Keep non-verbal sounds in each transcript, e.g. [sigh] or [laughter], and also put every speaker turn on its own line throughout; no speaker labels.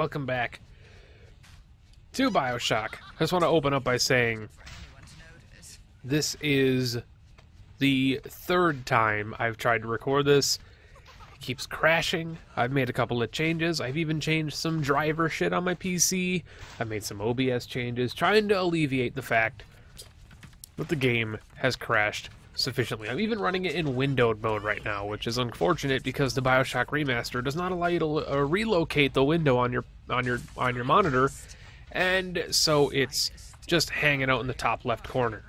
welcome back to Bioshock. I just want to open up by saying this is the third time I've tried to record this. It keeps crashing. I've made a couple of changes. I've even changed some driver shit on my PC. I've made some OBS changes, trying to alleviate the fact that the game has crashed sufficiently. I'm even running it in windowed mode right now, which is unfortunate because the BioShock remaster does not allow you to uh, relocate the window on your on your on your monitor, and so it's just hanging out in the top left corner.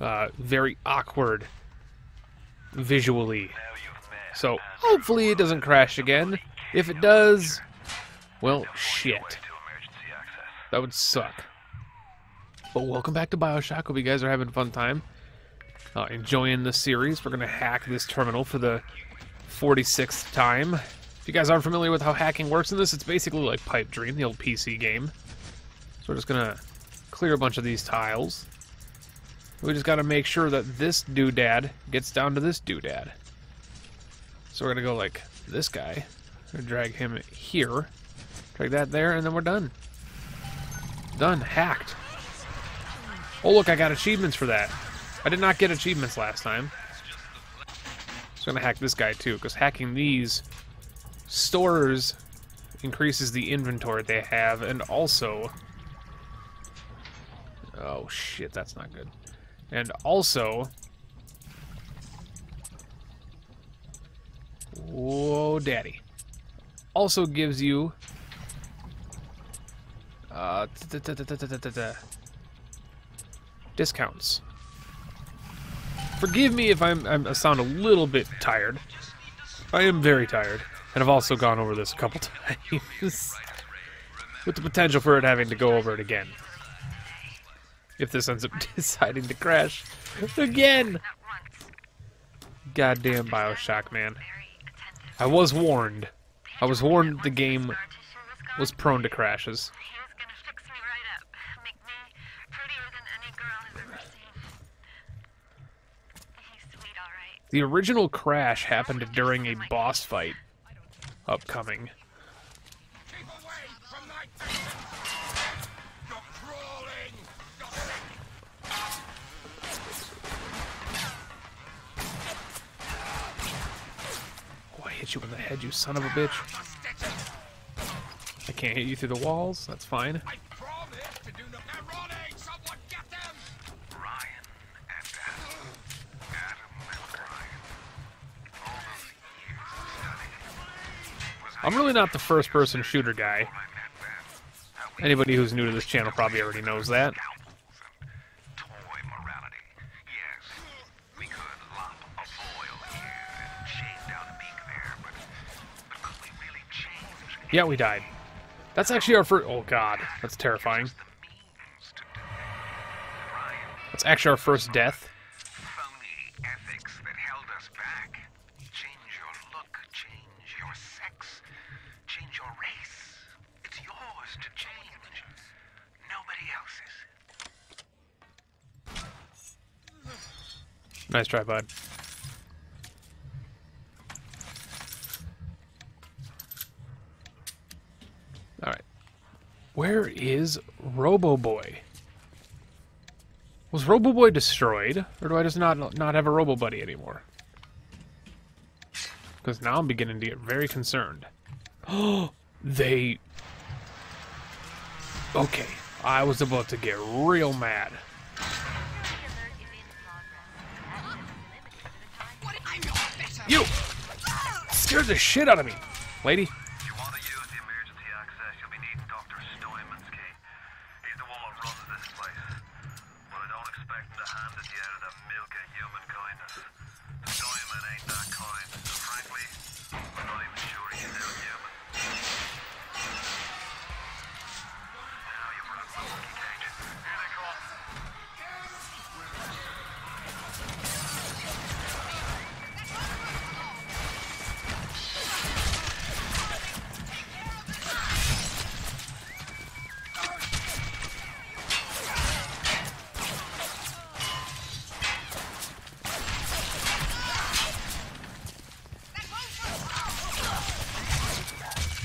Uh, very awkward visually. So hopefully it doesn't crash again. If it does, well, shit. That would suck. But welcome back to Bioshock. Hope you guys are having a fun time uh, enjoying the series. We're going to hack this terminal for the 46th time. If you guys aren't familiar with how hacking works in this, it's basically like Pipe Dream, the old PC game. So we're just going to clear a bunch of these tiles. We just got to make sure that this doodad gets down to this doodad. So we're going to go like this guy. drag him here. Drag that there, and then we're done. Done. Hacked. Oh, look, I got achievements for that. I did not get achievements last time. I'm gonna hack this guy too, because hacking these stores increases the inventory they have, and also... Oh shit, that's not good. And also... Whoa, daddy. Also gives you... Uh, discounts. Forgive me if I'm, I'm, I sound a little bit tired. I am very tired, and I've also gone over this a couple [laughs] times, with the potential for it having to go over it again. If this ends up [laughs] deciding to crash again. Goddamn Bioshock, man. I was warned. I was warned the game was prone to crashes. The original crash happened during a boss fight upcoming. Oh, I hit you in the head, you son of a bitch. I can't hit you through the walls, that's fine. I'm really not the first person shooter guy. Anybody who's new to this channel probably already knows that. Yeah, we died. That's actually our first... Oh, God. That's terrifying. That's actually our first death. Nice try, bud. Alright. Where is Robo Boy? Was Robo Boy destroyed? Or do I just not not have a Robo Buddy anymore? Because now I'm beginning to get very concerned. Oh, [gasps] they... Okay, I was about to get real mad. You! Scared the shit out of me, lady.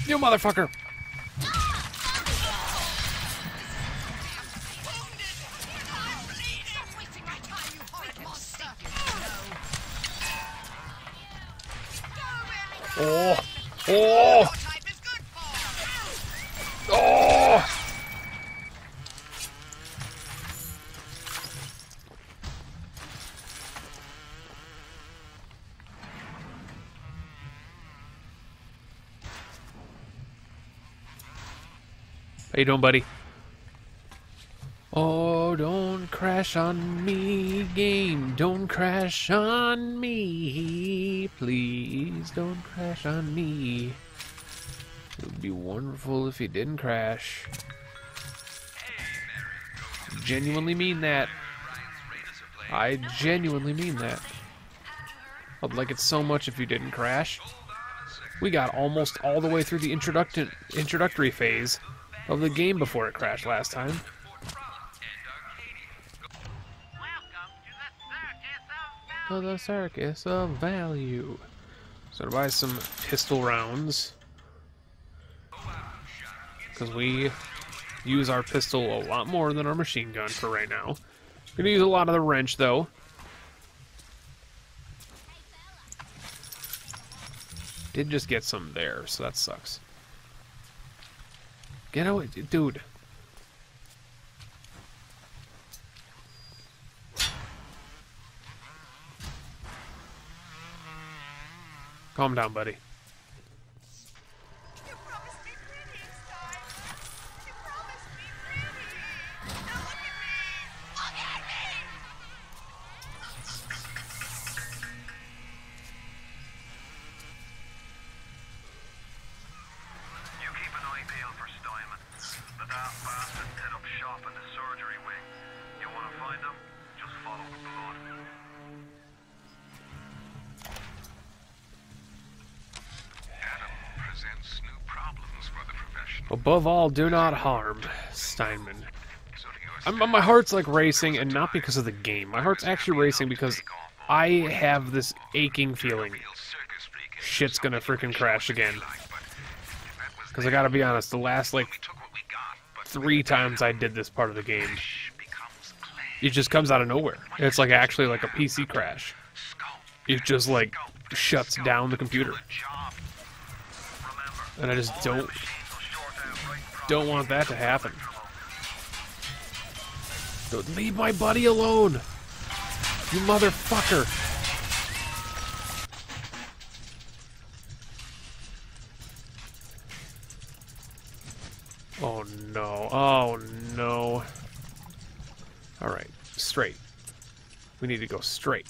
You motherfucker! How you doing, buddy? Oh, don't crash on me, game. Don't crash on me. Please don't crash on me. It would be wonderful if you didn't crash. Genuinely mean that. I genuinely mean that. I'd like it so much if you didn't crash. We got almost all the way through the introductory phase of the game before it crashed last time. To the circus of value. So to buy some pistol rounds. Because we use our pistol a lot more than our machine gun for right now. We're gonna use a lot of the wrench though. Did just get some there, so that sucks. Get away, dude. Calm down, buddy. Above all, do not harm, Steinman. I'm, my heart's like racing, and not because of the game. My heart's actually racing because I have this aching feeling shit's gonna freaking crash again. Because I gotta be honest, the last like three times I did this part of the game, it just comes out of nowhere. It's like actually like a PC crash. It just like shuts down the computer. And I just don't don't want that to happen. Don't leave my buddy alone! You motherfucker! Oh no, oh no. Alright, straight. We need to go straight.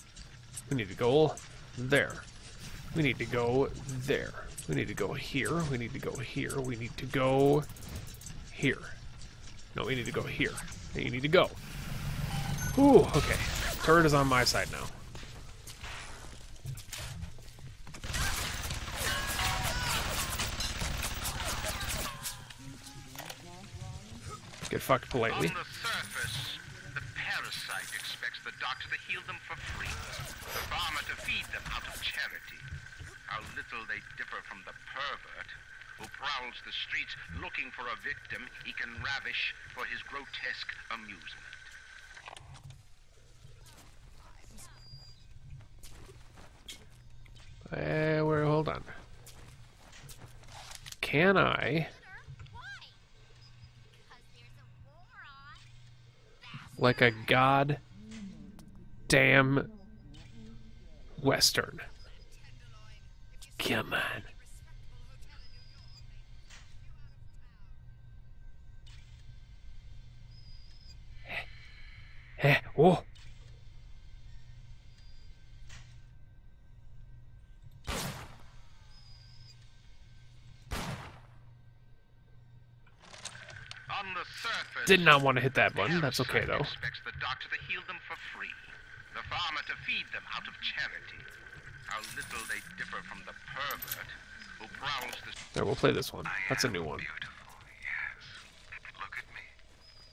We need to go there. We need to go there. We need to go here. We need to go here. We need to go here. No, we need to go here. You need to go. Ooh, okay. Turret is on my side now. Get fucked politely.
On the surface, the parasite expects the doctor to heal them for free. The farmer to feed them out of charity. How little they differ from the pervert who prowls the streets looking for a victim he can ravish for his grotesque amusement.
Uh, where, hold on. Can I... Like a god damn western. Come on. Eh, oh.
On the surface,
Did not want to hit that button. That's okay, though.
expects the doctor to heal them for free. The farmer to feed them out of charity. How little they differ from the pervert who prowls the
There, we'll play this one. That's a new one.
Beautiful, yes. Look at me.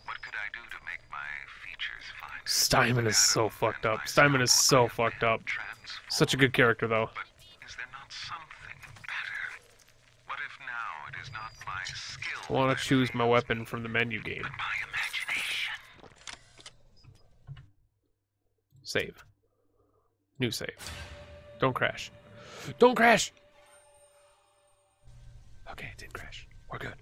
What could I do to make my features fine?
Steinman is so fucked up. Steinman is so fucked up. Such a good character, though.
But is there not something better? What if now it is not my skill?
I want to choose my weapon from the menu game.
but my imagination?
Save. New save. Don't crash. Don't crash! Okay, it didn't crash. We're good.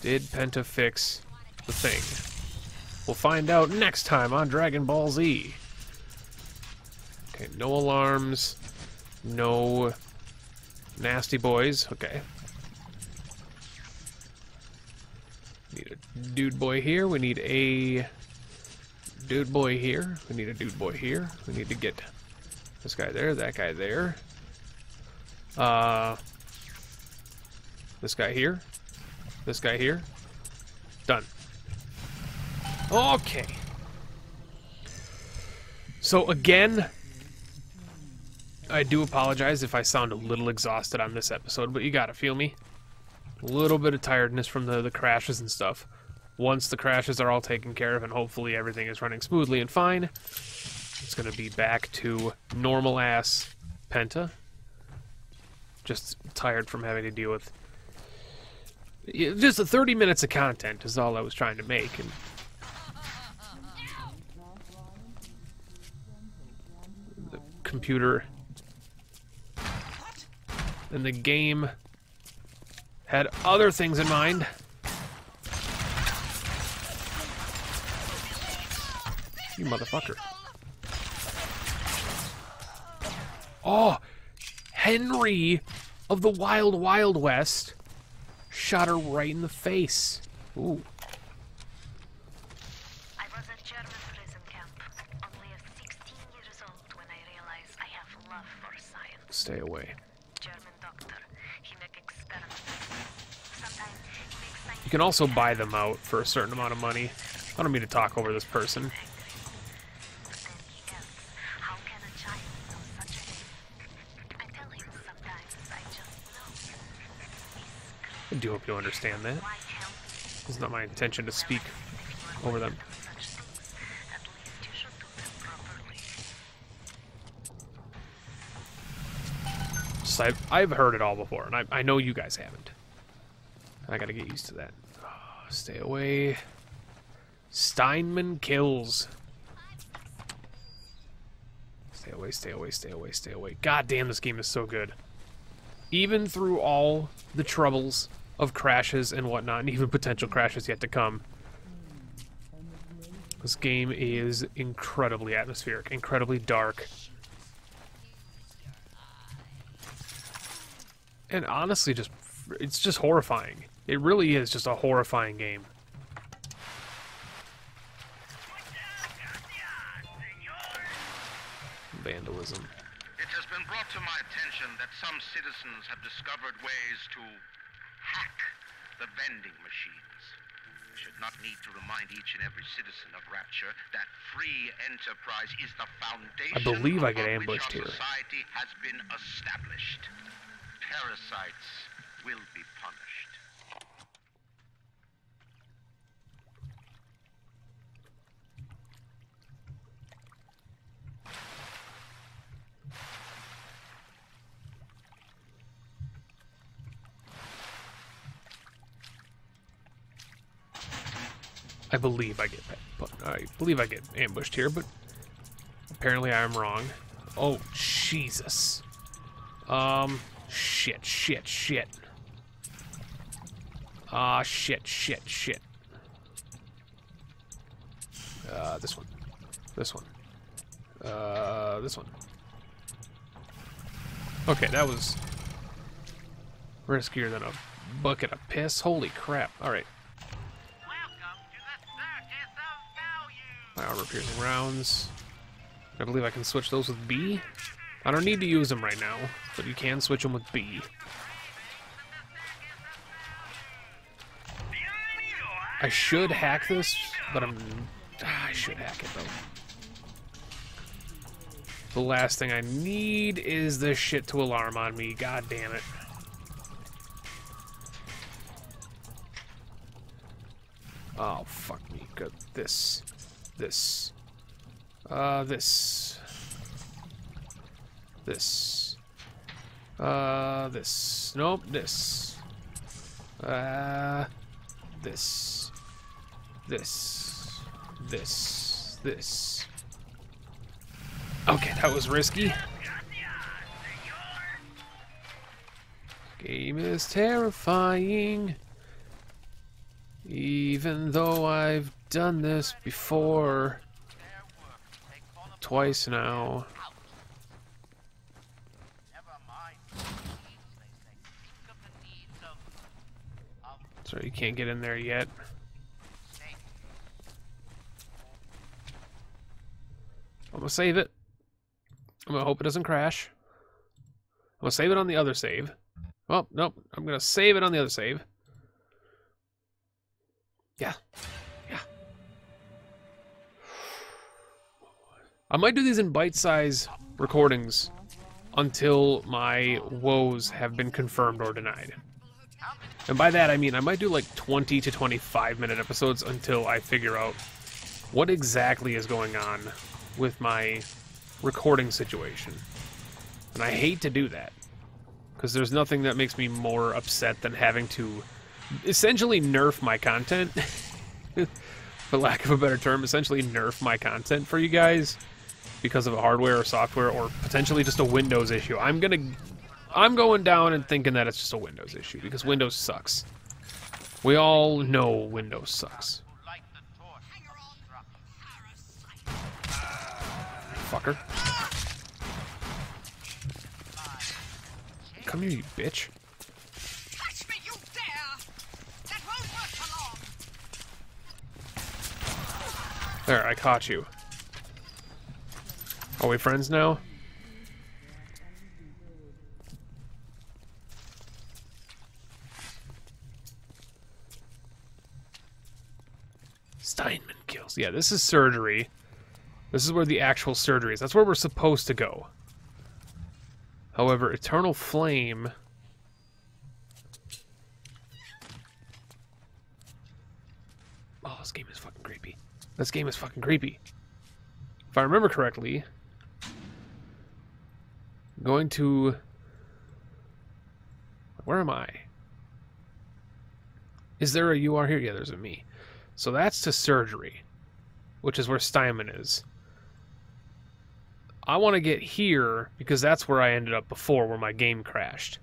Did Penta fix the thing? We'll find out next time on Dragon Ball Z. Okay, no alarms. No nasty boys. Okay. Need a dude boy here. We need a dude boy here. We need a dude boy here. We need to get this guy there, that guy there. Uh, this guy here. This guy here. Done. Okay. So again, I do apologize if I sound a little exhausted on this episode, but you gotta feel me. A little bit of tiredness from the, the crashes and stuff. Once the crashes are all taken care of and hopefully everything is running smoothly and fine, it's gonna be back to normal ass Penta. Just tired from having to deal with just 30 minutes of content is all I was trying to make and computer and the game had other things in mind. You motherfucker. Oh, Henry of the Wild Wild West shot her right in the face. Ooh.
Makes science
You can also buy them out for a certain amount of money. I don't mean to talk over this person.
angry. But then he asks, how can a child know such a thing? I tell him sometimes I just know. He's
I do hope you understand that. It's not my intention to speak over them. I've, I've heard it all before, and I, I know you guys haven't. I gotta get used to that. Oh, stay away. Steinman kills. Stay away, stay away, stay away, stay away. God damn, this game is so good. Even through all the troubles of crashes and whatnot, and even potential crashes yet to come, this game is incredibly atmospheric, incredibly dark, and honestly just it's just horrifying it really is just a horrifying game vandalism
It has been brought to my attention that some citizens have discovered ways to hack the vending machines. I should not need to remind each and every citizen of Rapture that free enterprise is the foundation
believe I get ambushed here.
society has been established. Parasites will be punished.
i believe i get i believe i get ambushed here but apparently i'm wrong oh jesus um shit shit shit. Ah shit shit shit. Uh this one. This one. Uh this one. Okay that was riskier than a bucket of piss. Holy crap. All right.
Welcome to the circus of value.
My armor piercing rounds. I believe I can switch those with B. I don't need to use them right now, but you can switch them with B. I should hack this, but I'm. ah, I should hack it though. The last thing I need is this shit to alarm on me. God damn it. Oh, fuck me. Good. This. This. Uh, this. This. Uh, this. Nope, this. Uh, this. This. This. This. Okay, that was risky. Game is terrifying. Even though I've done this before. Twice now. You can't get in there yet. I'm gonna save it. I'm gonna hope it doesn't crash. I'm gonna save it on the other save. Oh, nope. I'm gonna save it on the other save. Yeah. Yeah. I might do these in bite-size recordings until my woes have been confirmed or denied. And by that I mean I might do like 20 to 25 minute episodes until I figure out what exactly is going on with my recording situation. And I hate to do that. Because there's nothing that makes me more upset than having to essentially nerf my content. [laughs] for lack of a better term, essentially nerf my content for you guys because of a hardware or software or potentially just a Windows issue. I'm gonna I'm going down and thinking that it's just a Windows issue because Windows sucks. We all know Windows sucks. Fucker. Come here, you bitch.
Touch me, you dare! That won't work for long!
There, I caught you. Are we friends now? Kills. Yeah, this is surgery. This is where the actual surgery is. That's where we're supposed to go. However, Eternal Flame... Oh, this game is fucking creepy. This game is fucking creepy. If I remember correctly, I'm going to... Where am I? Is there a you are here? Yeah, there's a me. So that's to surgery, which is where Steinman is. I want to get here because that's where I ended up before, where my game crashed.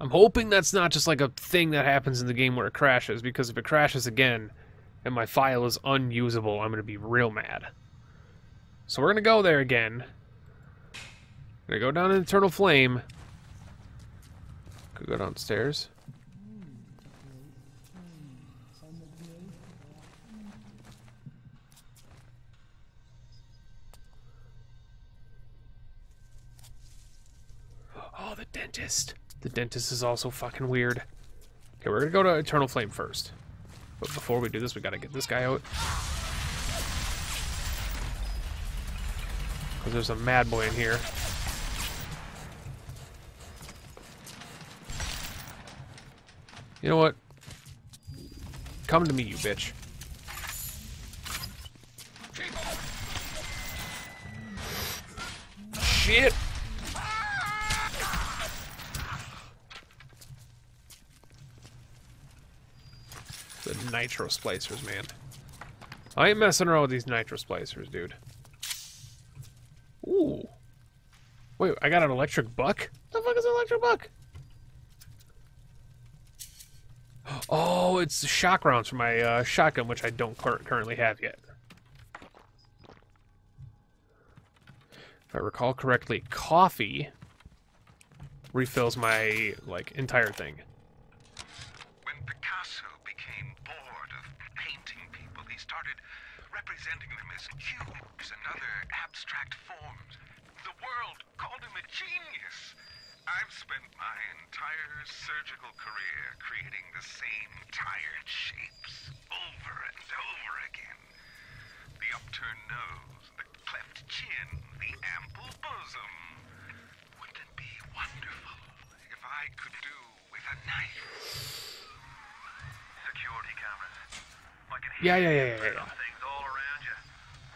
I'm hoping that's not just like a thing that happens in the game where it crashes, because if it crashes again and my file is unusable, I'm going to be real mad. So we're going to go there again. Gonna go down in Eternal Flame. Could go downstairs. Dentist. The dentist is also fucking weird. Okay, we're gonna go to Eternal Flame first. But before we do this, we gotta get this guy out. Because there's a mad boy in here. You know what? Come to me, you bitch. Shit! The nitro splicers, man. I ain't messing around with these nitro splicers, dude. Ooh. Wait, I got an electric buck? The fuck is an electric buck? Oh, it's the shock rounds for my uh, shotgun, which I don't cur currently have yet. If I recall correctly, coffee refills my like entire thing.
When Picasso started representing them as cubes and other abstract forms. The world called him a genius. I've spent my entire surgical career creating the same tired shapes over and over again. The upturned nose, the cleft chin, the ample bosom. Wouldn't it be wonderful if I could do with a knife? Security cameras.
Yeah, yeah, yeah, yeah, yeah.
things all around you.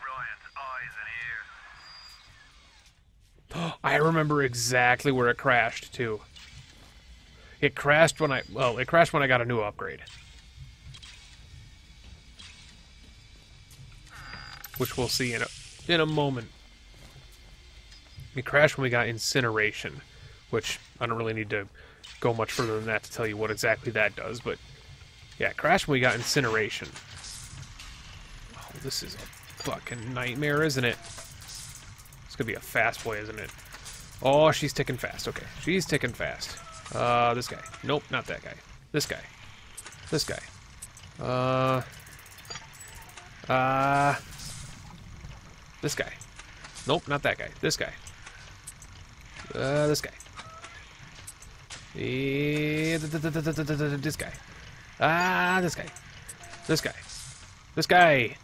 Ryan's eyes and ears. [gasps]
I remember exactly where it crashed too. It crashed when I well, it crashed when I got a new upgrade. Which we'll see in a in a moment. It crashed when we got incineration, which I don't really need to go much further than that to tell you what exactly that does, but yeah, Crash we got Incineration. Oh, this is a fucking nightmare, isn't it? It's gonna be a fast boy, isn't it? Oh, she's ticking fast. Okay, she's ticking fast. Uh, this guy. Nope, not that guy. This guy. This guy. Uh. Uh. This guy. Nope, not that guy. This guy. Uh, this guy. Eh, This guy. Ah, this guy. This guy. This guy.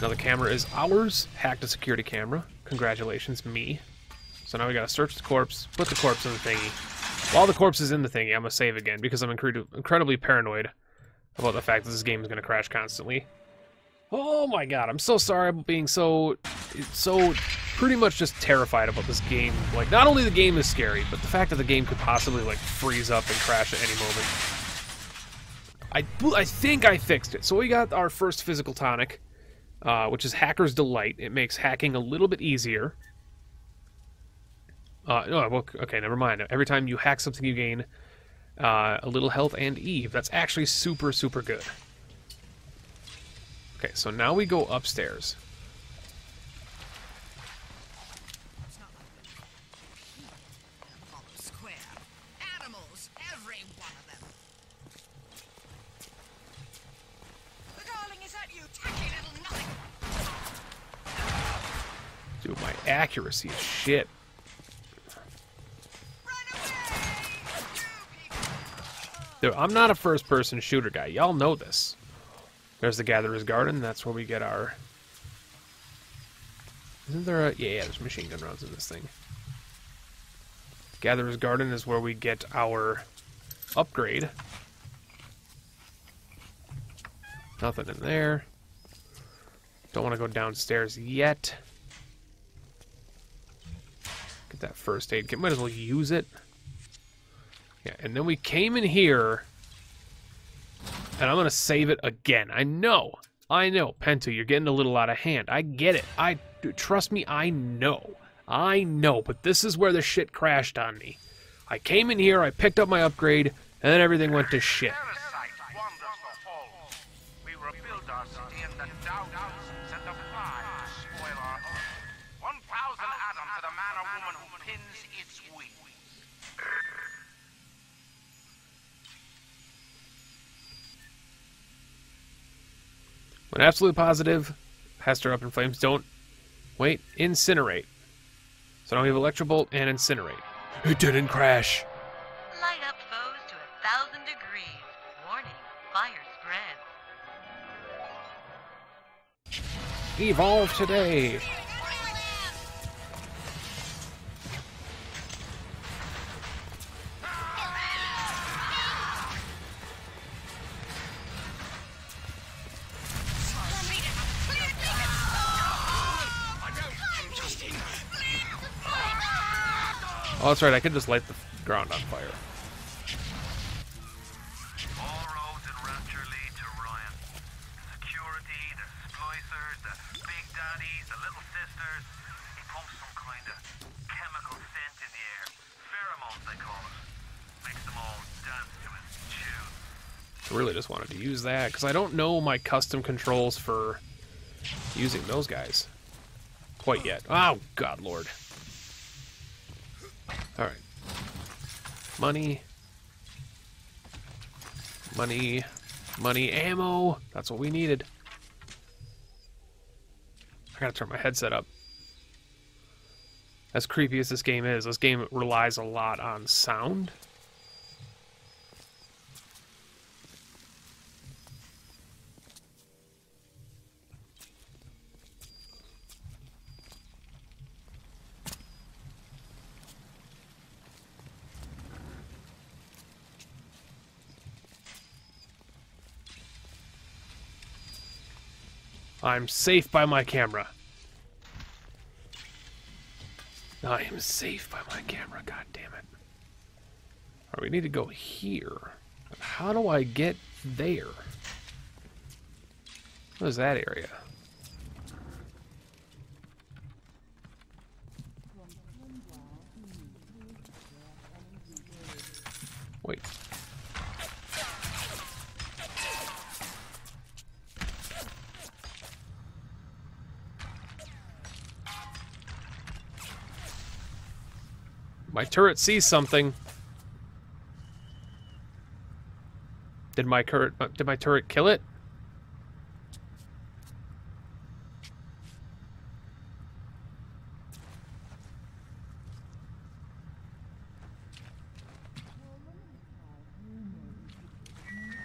Now the camera is ours. Hacked a security camera. Congratulations, me. So now we gotta search the corpse, put the corpse in the thingy. While the corpse is in the thingy, I'm gonna save again because I'm incre- incredibly paranoid about the fact that this game is gonna crash constantly. Oh my god, I'm so sorry about being so, so pretty much just terrified about this game. Like, not only the game is scary, but the fact that the game could possibly like freeze up and crash at any moment. I, I think I fixed it. So we got our first physical tonic, uh, which is Hacker's Delight. It makes hacking a little bit easier. Uh, no, well, okay, never mind. Every time you hack something, you gain uh, a little health and Eve. That's actually super, super good. Okay, so now we go upstairs.
Apollo Square. Animals, every one of them. The darling is at you, tacky little nothing.
Dude, my accuracy is shit. Dude, I'm not a first-person shooter guy. Y'all know this. There's the Gatherer's Garden. That's where we get our... Isn't there a... Yeah, yeah, there's machine gun rounds in this thing. Gatherer's Garden is where we get our upgrade. Nothing in there. Don't want to go downstairs yet. That first aid kit. Might as well use it. Yeah, and then we came in here, and I'm gonna save it again. I know, I know, Penta, you're getting a little out of hand. I get it. I trust me. I know, I know. But this is where the shit crashed on me. I came in here, I picked up my upgrade, and then everything went to shit. When absolutely positive, Hester up in flames. Don't wait. Incinerate. So now we have Electrobolt and Incinerate. It didn't crash.
Light up foes to a thousand degrees. Warning, fire spreads.
Evolve today. Oh, that's right. I could just light the ground on fire.
All roads in Rapture lead to Ryan. Security, the splicers, the big daddies, the little sisters. He pumps some kind of chemical scent in the air. Pheromones, they call it. Makes them all dance to his tune.
I really just wanted to use that because I don't know my custom controls for using those guys quite yet. Oh, God Lord. Alright. Money. Money. Money. Ammo. That's what we needed. I gotta turn my headset up. As creepy as this game is, this game relies a lot on sound. I'm safe by my camera. I am safe by my camera, god damn it. Alright, we need to go here. How do I get there? What is that area? Wait, My turret sees something. Did my turret uh, did my turret kill it?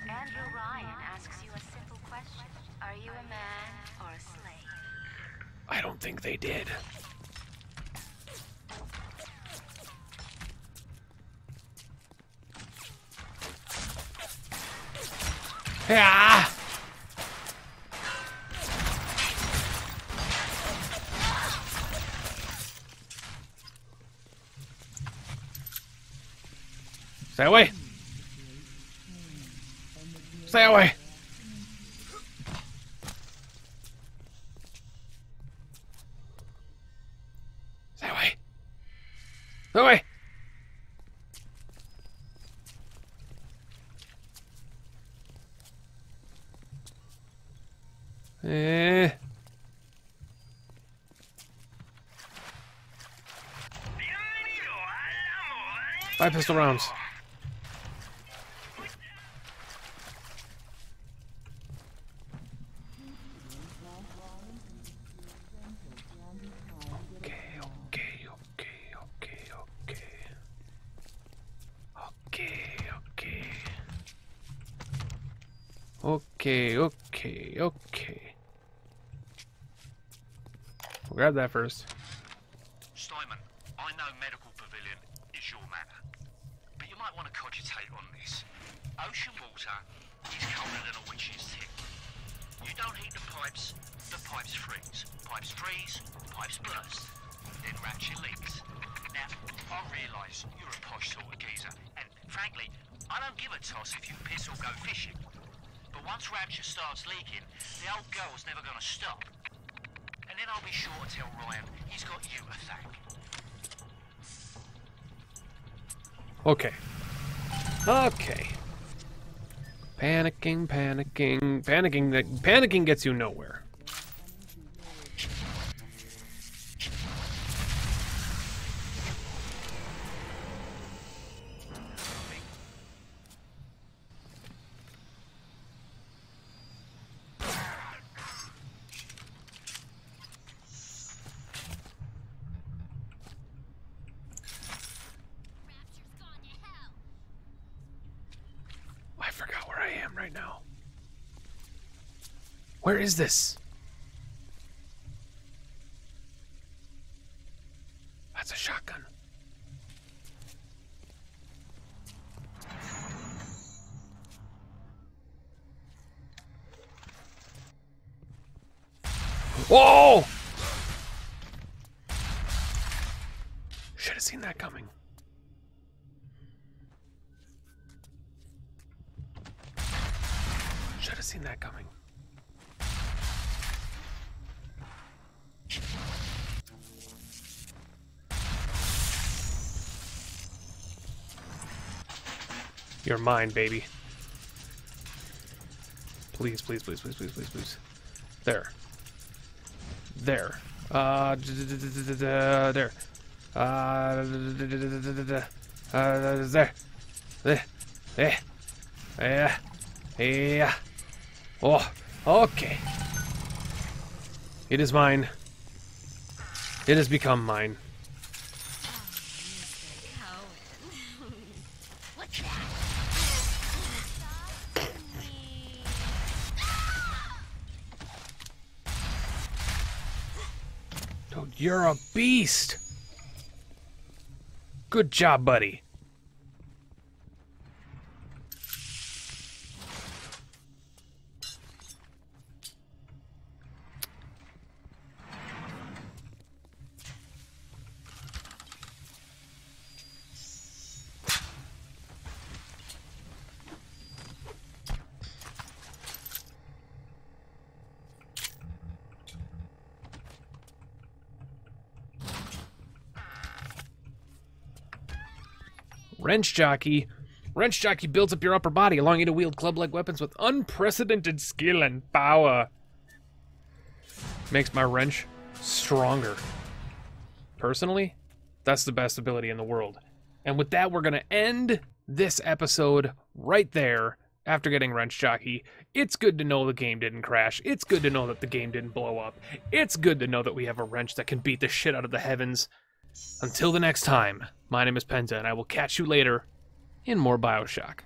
Andrew Ryan asks you a simple question. Are you a man or a slave?
I don't think they did. Ah! Stay away! Stay away! Pistol rounds. Okay, okay, okay, okay, okay. Okay, okay. Okay, okay, okay. We'll grab that first.
You don't heat the pipes, the pipes freeze. Pipes freeze, pipes burst. Then Rapture leaks. Now, I realise you're a posh sort of geezer, and frankly, I don't give a toss if you piss or go fishing. But once Rapture starts leaking, the old girl's never gonna stop. And then I'll be sure to tell Ryan he's got you to thank.
Okay. Okay. Panicking, panicking, panicking. Panicking gets you nowhere. Right now. Where is this? You're mine, baby. Please, please, please, please, please, please, please. There. There. Uh, uh, there. Uh, uh, there. There. There. Yeah. Yeah. Oh, okay. It is mine. It has become mine. You're a beast. Good job, buddy. Wrench Jockey. Wrench Jockey builds up your upper body, allowing you to wield club like weapons with unprecedented skill and power. Makes my wrench stronger. Personally, That's the best ability in the world. And with that, we're going to end this episode right there after getting Wrench Jockey. It's good to know the game didn't crash. It's good to know that the game didn't blow up. It's good to know that we have a wrench that can beat the shit out of the heavens. Until the next time, my name is Penta, and I will catch you later in more Bioshock.